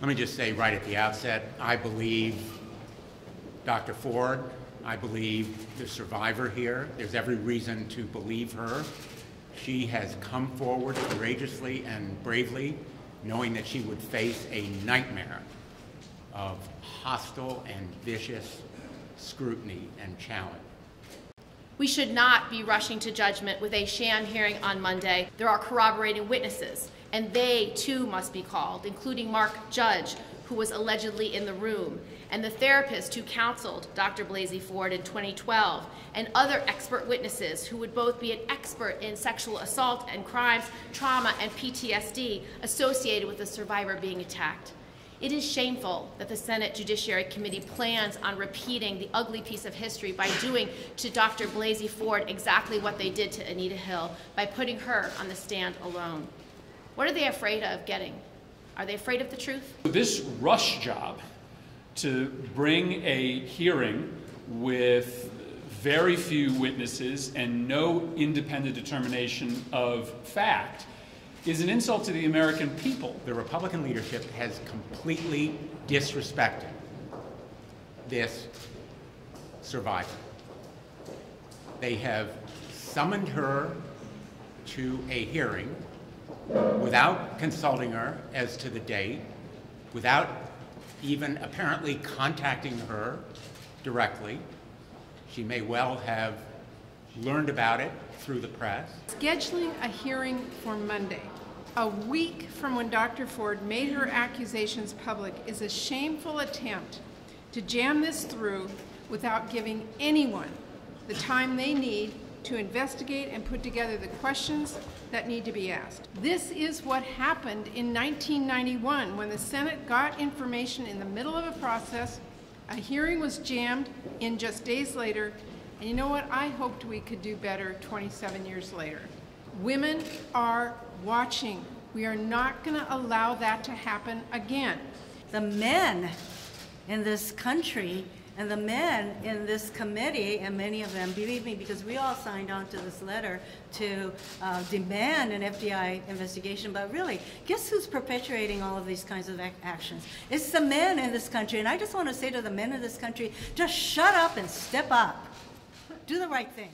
Let me just say right at the outset, I believe Dr. Ford, I believe the survivor here. There's every reason to believe her. She has come forward courageously and bravely, knowing that she would face a nightmare of hostile and vicious scrutiny and challenge. We should not be rushing to judgment with a sham hearing on Monday. There are corroborating witnesses, and they too must be called, including Mark Judge, who was allegedly in the room, and the therapist who counseled Dr. Blasey Ford in 2012, and other expert witnesses who would both be an expert in sexual assault and crimes, trauma, and PTSD associated with the survivor being attacked. It is shameful that the Senate Judiciary Committee plans on repeating the ugly piece of history by doing to Dr. Blasey Ford exactly what they did to Anita Hill by putting her on the stand alone. What are they afraid of getting? Are they afraid of the truth? This rush job to bring a hearing with very few witnesses and no independent determination of fact is an insult to the American people. The Republican leadership has completely disrespected this survivor. They have summoned her to a hearing without consulting her as to the date, without even apparently contacting her directly. She may well have learned about it through the press. Scheduling a hearing for Monday, a week from when Dr. Ford made her accusations public, is a shameful attempt to jam this through without giving anyone the time they need to investigate and put together the questions that need to be asked. This is what happened in 1991 when the Senate got information in the middle of a process, a hearing was jammed in just days later, and you know what? I hoped we could do better 27 years later. Women are watching. We are not going to allow that to happen again. The men in this country and the men in this committee, and many of them, believe me, because we all signed on to this letter to uh, demand an FBI investigation, but really, guess who's perpetuating all of these kinds of ac actions? It's the men in this country. And I just want to say to the men in this country, just shut up and step up. Do the right thing.